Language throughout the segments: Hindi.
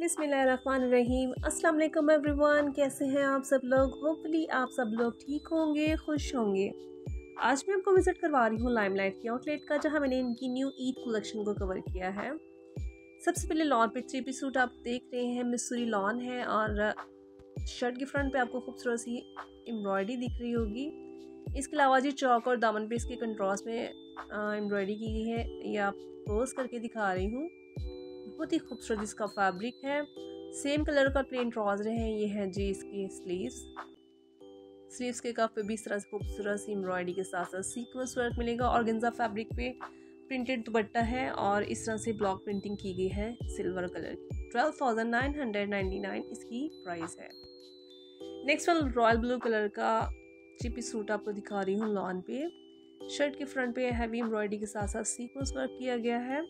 बिसमीम अस्सलाम वालेकुम एवरीवन, कैसे हैं आप सब लोग? होपफुली आप सब लोग ठीक होंगे, खुश होंगे। आज मैं आपको विज़िट करवा रही हूँ लाइमलाइट की आउटलेट का, जहाँ मैंने इनकी न्यू ईद कलेक्शन को कवर किया है। सबसे पहले लॉन पे थ्री पी सूट आप देख रहे हैं मिसूरी लॉन है और शर्ट के फ्रंट पे आपको खूबसूरत सी एम्ब्रॉयडरी दिख रही होगी। इसके अलावा जी चौक और दामन पे इसके कंट्रास्ट में एम्ब्रॉयडरी की गई है, ये आप पोज करके दिखा रही हूँ। बहुत ही खूबसूरत इसका फैब्रिक है। सेम कलर का प्लेन ट्राउज़र है, ये है जी इसकी स्लीव्स स्लीव्स के कफ पे भी इस तरह से खूबसूरत सी एम्ब्रॉयडरी के साथ साथ सीक्वेंस वर्क मिलेगा और गेंजा फैब्रिक पे प्रिंटेड दुपट्टा है और इस तरह से ब्लॉक प्रिंटिंग की गई है सिल्वर कलर की। Twelve thousand nine hundred ninety nine इसकी प्राइस है। नेक्स्ट वाल रॉयल ब्लू कलर का चिपी सूट आपको दिखा रही हूँ लॉन पे। शर्ट के फ्रंट पे हैवी एम्ब्रॉयडरी के साथ साथ सीक्वेंस वर्क किया गया है।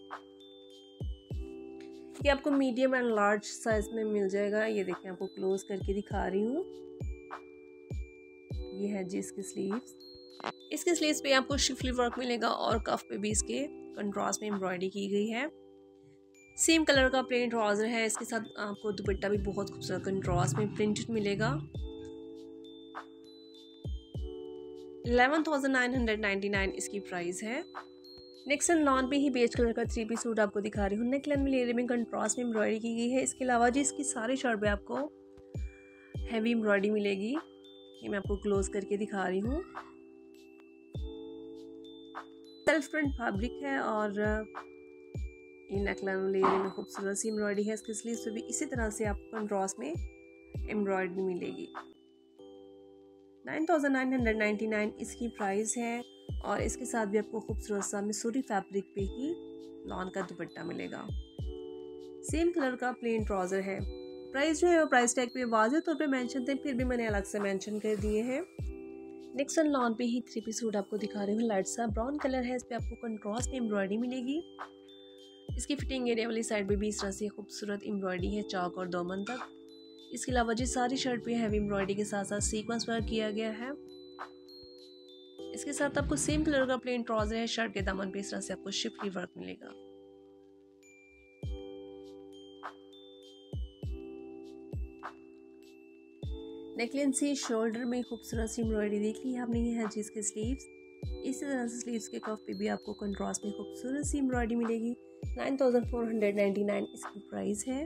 ये आपको मीडियम एंड लार्ज साइज़ में मिल जाएगा। ये देखें आपको क्लोज करके दिखा रही हूँ। ये है जी इसकी स्लीव्स इसके स्लीव्स पे आपको शिफली वर्क मिलेगा और कफ पे भी इसके कंट्रास्ट में एम्ब्रॉयडरी की गई है। सेम कलर का प्लेन ट्राउज़र है। इसके साथ आपको दुपट्टा भी बहुत खूबसूरत कंट्रास्ट में प्रिंटेड मिलेगा। Eleven thousand nine hundred ninety nine इसकी प्राइस है। नेक्स्ट एंड लॉन पे ही बेज कलर का थ्री पीस सूट आपको दिखा रही हूँ। नेक लेन में लेरे में कंट्रास्ट में एम्ब्रॉयडरी की गई है। इसके अलावा जी इसकी सारी शर्ट पे आपको हैवी एम्ब्रॉयडरी मिलेगी। ये मैं आपको क्लोज करके दिखा रही हूँ। सेल्फ प्रिंट फैब्रिक है और ये नेकलाइन लेरे में खूबसूरत सी एम्ब्रॉयडरी है। इसके स्लीव पे भी इसी तरह से आपको कंट्रास्ट में एम्ब्रॉयडरी मिलेगी। Nine thousand nine hundred ninety nine इसकी प्राइस है और इसके साथ भी आपको खूबसूरत सा मिसूरी फैब्रिक पे ही लॉन का दुपट्टा मिलेगा। सेम कलर का प्लेन ट्राउज़र है। प्राइस जो है वो प्राइस टैग पे वाजे तौर पे मेंशन थे, फिर भी मैंने अलग से मेंशन कर दिए हैं। नेक्स्ट लॉन पे ही थ्री पीस सूट आपको दिखा रही हूँ। लाइट सा ब्राउन कलर है, इस पर आपको कंट्रास्ट एम्ब्रॉयडरी मिलेगी। इसकी फिटिंग एरिया वाली साइड पे भी इस तरह से खूबसूरत एम्ब्रॉयडरी है, चौक और दोमन तक। इसके अलावा जी सारी शर्ट पे हैवी एम्ब्रॉयडरी के साथ साथ सीक्वेंस वर्क किया गया है। इसके साथ आपको सेम कलर का प्लेन ट्राउज़र है शर्ट के दामन पे इस तरह से आपको शिफ्टी वर्क मिलेगा। नेकलेन से शोल्डर में खूबसूरत सी एम्ब्रॉयडरी देख ली आपने, ये है जिसके स्लीव्स इसी तरह से स्लीव्स के कफ पे भी आपको कंट्रास्ट में खूबसूरत सी एम्ब्रॉयडरी मिलेगी। Nine thousand four hundred ninety nine इसकी प्राइस है।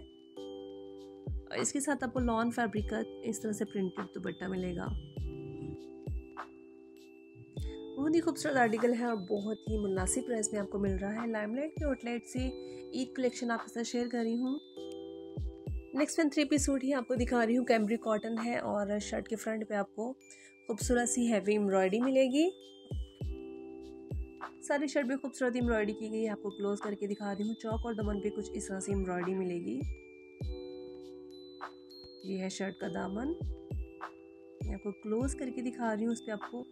और इसके साथ आपको लॉन फैब्रिक का इस तरह से प्रिंटेड दुपट्टा मिलेगा। बहुत ही खूबसूरत आर्टिकल है और बहुत ही मुनासिब प्राइस में आपको मिल रहा है। लाइमलाइट के आउटलेट से ईद कलेक्शन आपके साथ शेयर कर रही हूँ। Next one three piece suit ही आपको दिखा रही हूँ। कैमरी कॉटन है और शर्ट के फ्रंट पे आपको खूबसूरत सी हैवी एम्ब्रॉयडरी मिलेगी। सारी शर्ट भी खूबसूरत एम्ब्रॉयडरी की गई है। आपको क्लोज करके दिखा रही हूँ। चौक और दमन पे कुछ इस तरह से एम्ब्रॉयडरी मिलेगी। ये है शर्ट का दामन। मैं आपको क्लोज करके दिखा रही हूँ, उस पर आपको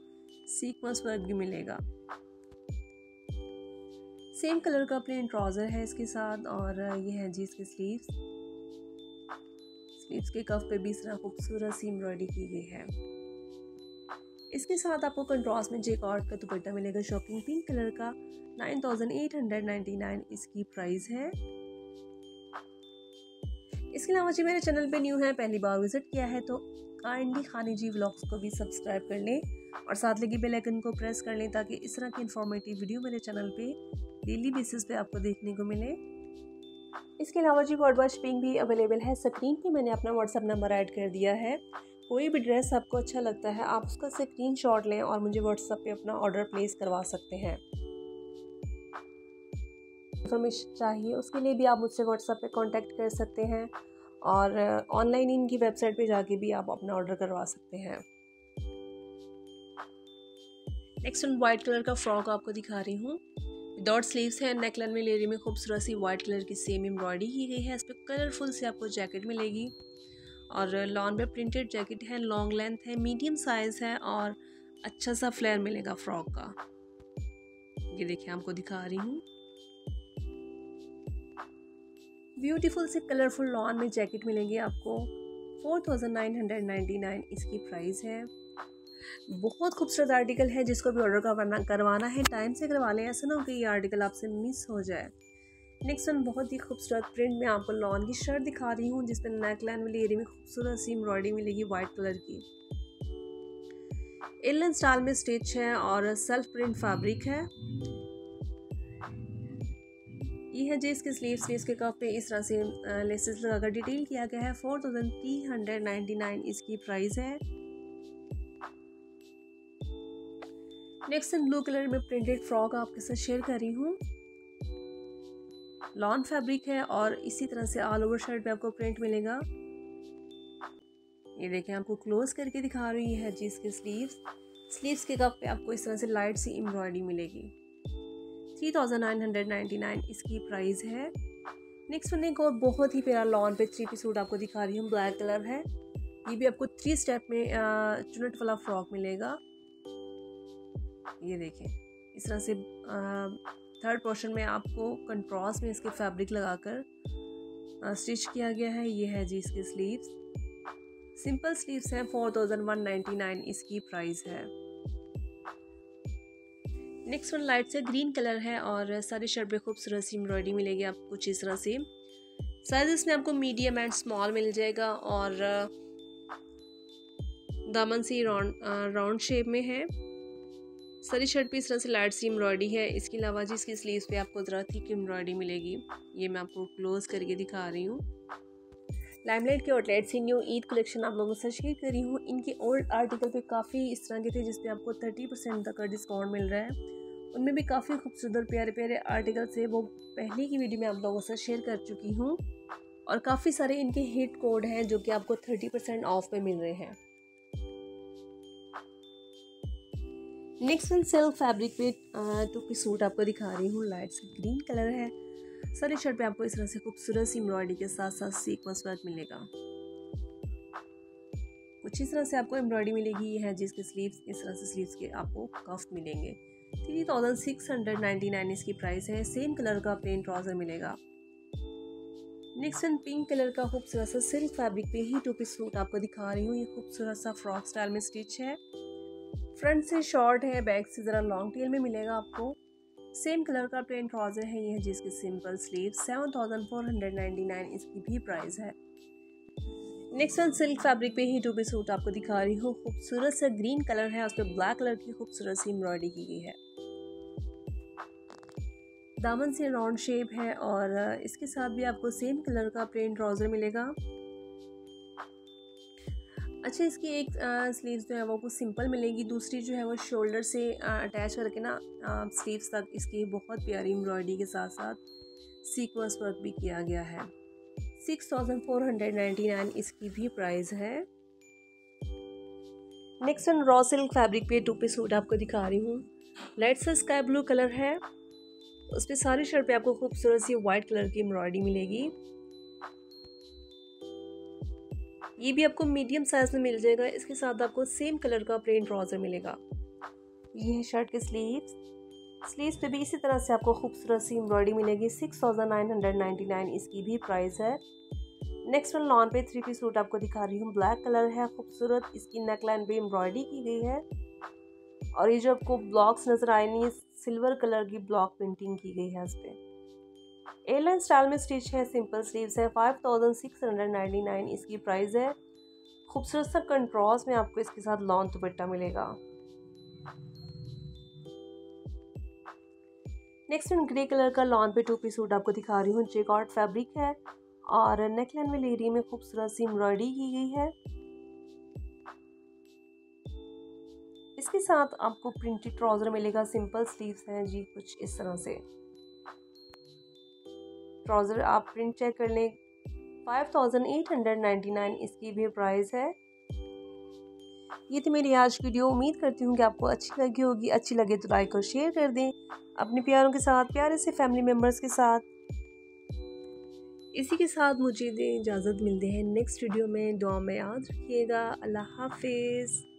सीक्वेंस वर्क भी मिलेगा। सेम कलर का प्लेन ट्राउज़र है इसके साथ और ये है जी इसके स्लीव्स स्लीव्स के कफ पे भी इस तरह खूबसूरत सी एम्ब्रॉयडरी की गई है। इसके साथ आपको कंट्रास्ट में जेकॉर्ड का दुपट्टा मिलेगा शॉकिंग पिंक कलर का। Nine thousand eight hundred ninety nine इसकी प्राइस है। इसके अलावा जी मेरे चैनल पे न्यू है, पहली बार विज़िट किया है तो काइंडली खानी जी व्लॉग्स को भी सब्सक्राइब कर लें और साथ लगी बेल आइकन को प्रेस कर लें ताकि इस तरह की इन्फॉर्मेटिव वीडियो मेरे चैनल पे डेली बेसिस पे आपको देखने को मिले। इसके अलावा जी वर्ड शिपिंग भी अवेलेबल है स्क्रीन पे मैंने अपना व्हाट्सअप नंबर ऐड कर दिया है। कोई भी ड्रेस आपको अच्छा लगता है, आप उसका स्क्रीन शॉट लें और मुझे व्हाट्सअप पे अपना ऑर्डर प्लेस करवा सकते हैं। इन्फॉर्मेशन चाहिए, उसके लिए भी आप मुझसे व्हाट्सअप पे कांटेक्ट कर सकते हैं। और ऑनलाइन इनकी वेबसाइट पे जाके भी आप अपना ऑर्डर करवा सकते हैं। नेक्स्ट वन वाइट कलर का फ्रॉक आपको दिखा रही हूँ। डॉट स्लीव्स है नेकलाइन में लेरी में खूबसूरत सी वाइट कलर की सेम एम्ब्रॉयडरी की गई है। इस पर कलरफुल से आपको जैकेट मिलेगी। और लॉन पे प्रिंटेड जैकेट है लॉन्ग लेंथ है मीडियम साइज़ है और अच्छा सा फ्लेयर मिलेगा फ्रॉक का। ये देखिए, आपको दिखा रही हूँ। ब्यूटीफुल से कलरफुल लॉन में जैकेट मिलेंगे आपको। Four thousand nine hundred ninety nine इसकी प्राइस है। बहुत खूबसूरत आर्टिकल है, जिसको भी ऑर्डर करवाना करवाना है टाइम से करवा लें, ऐसा ना हो कि ये आर्टिकल आपसे मिस हो जाए। नेक्स्ट वन बहुत ही खूबसूरत प्रिंट में आपको लॉन की शर्ट दिखा रही हूँ, जिसमें नेक लाइन वाली एरिया में खूबसूरत सी एम्ब्रॉयडरी मिलेगी वाइट कलर की। एलन स्टाइल में स्टिच है और सेल्फ प्रिंट फैब्रिक है। है जी इसके स्लीव स्लीव के कप पे इस तरह से लेसेस लगाकर डिटेल किया गया है। Four thousand three hundred ninety nine इसकी प्राइस है। नेक्स्ट इन ब्लू कलर में प्रिंटेड फ्रॉक आपके साथ शेयर कर रही हूँ। लॉन फैब्रिक है और इसी तरह से ऑल ओवर शर्ट पे आपको प्रिंट मिलेगा। ये देखें आपको क्लोज करके दिखा रही है जी इसके स्लीव्स स्लीव्स के कप पे आपको इस तरह से लाइट सी एम्ब्रॉयडरी मिलेगी। Three thousand nine hundred ninety nine इसकी प्राइस है। नेक्स्ट वन एक और बहुत ही प्यारा लॉन पे थ्री पीस सूट आपको दिखा रही हूँ ब्लैक कलर है। ये भी आपको थ्री स्टेप में चुनट वाला फ्रॉक मिलेगा। ये देखें, इस तरह से थर्ड पोर्शन में आपको कंट्रास्ट में इसके फैब्रिक लगाकर स्टिच किया गया है। ये है जी इसके स्लीव्स सिंपल स्लीव्स हैं four thousand one ninety nine इसकी प्राइस है। नेक्स्ट वन लाइट से ग्रीन कलर है और सारी शर्ट पे खूबसूरत सी एम्ब्रॉयडरी मिलेगी आपको कुछ इस तरह से। साइज़ इसमें आपको मीडियम एंड स्मॉल मिल जाएगा और दामन सी राउंड राउंड शेप में है। सारी शर्ट पे इस तरह से लाइट सी एम्ब्रॉयडरी है। इसके अलावा जी इसकी पे आपको ज़रा थिक एम्ब्रॉयडरी मिलेगी। ये मैं आपको क्लोज करके दिखा रही हूँ। लाइमलाइट के आउटलेट से न्यू ईद कलेक्शन आप लोगों से शेयर करी हूँ। इनके ओल्ड आर्टिकल पे काफ़ी इस तरह के थे जिस पे आपको थर्टी परसेंट तक का डिस्काउंट मिल रहा है। उनमें भी काफ़ी खूबसूरत प्यारे प्यारे आर्टिकल से वो पहले की वीडियो में आप लोगों से शेयर कर चुकी हूँ। और काफ़ी सारे इनके हिट कोड हैं जो कि आपको थर्टी परसेंट ऑफ़ पे मिल रहे हैं। नेक्स्ट वन सिल्क फैब्रिक पे टू पीस सूट आपको दिखा रही हूँ। लाइट ग्रीन कलर है। सारी शर्ट पे आपको इस तरह से खूबसूरत सी एम्ब्रॉयडरी के साथ साथ सीक्वेंस वर्क मिलेगा। कुछ इस तरह से आपको एम्ब्रॉयडरी मिलेगी है जिसके स्लीव्स इस तरह से स्लीव्स के आपको कफ मिलेंगे। Three thousand six hundred ninety nine इसकी प्राइस है सेम कलर का प्लेन ट्राउज़र मिलेगा। नेक्स्ट वन पिंक कलर का खूबसूरत सा सिल्क फैब्रिक पे ही टू पीस सूट आपको दिखा रही हूँ, ये खूबसूरत सा फ्रॉक स्टाइल में स्टिच है। फ्रंट से शॉर्ट है बैक से ज़रा लॉन्ग टेल में मिलेगा आपको। सेम कलर का प्लेन ट्राउज़र है यह, जिसकी simple sleeve seven thousand four hundred ninety nine इसकी भी प्राइस है। नेक्स्ट वन सिल्क फैब्रिक पे ही टू पीस सूट आपको दिखा रही हूँ, खूबसूरत सा ग्रीन कलर है, उस पर ब्लैक कलर की खूबसूरत सी एम्ब्रॉयडरी की गई है। दामन से राउंड शेप है और इसके साथ भी आपको सेम कलर का प्लेन ट्राउज़र मिलेगा। अच्छा इसकी एक स्लीव्स जो है वो कुछ सिंपल मिलेगी, दूसरी जो है वो शोल्डर से अटैच करके ना स्लीव्स तक इसकी बहुत प्यारी एम्ब्रॉयडरी के साथ साथ सीक्वेंस वर्क भी किया गया है। Six thousand four hundred ninety nine इसकी भी प्राइस है। Next one raw silk fabric पे टू पे सूट आपको दिखा रही हूँ। लाइट सा स्काई ब्लू कलर है। उस पर सारी शर्ट पे आपको खूबसूरत सी वाइट कलर की एम्ब्रॉयडरी मिलेगी। ये भी आपको मीडियम साइज़ में मिल जाएगा, इसके साथ आपको सेम कलर का प्लेन ट्राउज़र मिलेगा। ये है शर्ट के स्लीव्स स्लीव्स पे भी इसी तरह से आपको खूबसूरत सी एम्ब्रॉयडरी मिलेगी six thousand nine hundred ninety nine इसकी भी प्राइस है। नेक्स्ट वन लॉन पे थ्री पीस सूट आपको दिखा रही हूँ ब्लैक कलर है, खूबसूरत। इसकी नेक लाइन एम्ब्रॉयडरी की गई है। और ये जो आपको ब्लॉक्स नज़र आए नहीं सिल्वर कलर की ब्लॉक पेंटिंग की गई है इस पर एयरलाइन स्टाइल में स्टिच है, सिंपल स्लीव्स है five thousand six hundred ninety nine इसकी प्राइस है। खूबसूरत सा कंट्रास्ट में आपको इसके साथ लॉन दुपट्टा मिलेगा। नेक्स्ट इन ग्रे कलर का लॉन पे टू पीस सूट आपको दिखा रही हूँ चेकआउट फैब्रिक है और नेकलाइन वाली एरिया में खूबसूरत सी एम्ब्रॉयडरी की गई है। इसके साथ आपको प्रिंटेड ट्राउज़र मिलेगा सिंपल स्लीव्स हैं जी, कुछ इस तरह से। ट्राउज़र आप प्रिंट चेक कर लें। Five thousand eight hundred ninety nine इसकी भी प्राइस है। ये थी मेरी आज की वीडियो। उम्मीद करती हूँ कि आपको अच्छी लगी होगी। अच्छी लगे तो लाइक और शेयर कर दें। अपने प्यारों के साथ, प्यारे से फैमिली मेंबर्स के साथ। इसी के साथ मुझे दें इजाज़त मिलते हैं नेक्स्ट वीडियो में। दुआ में याद रखिएगा। अल्लाह हाफिज़।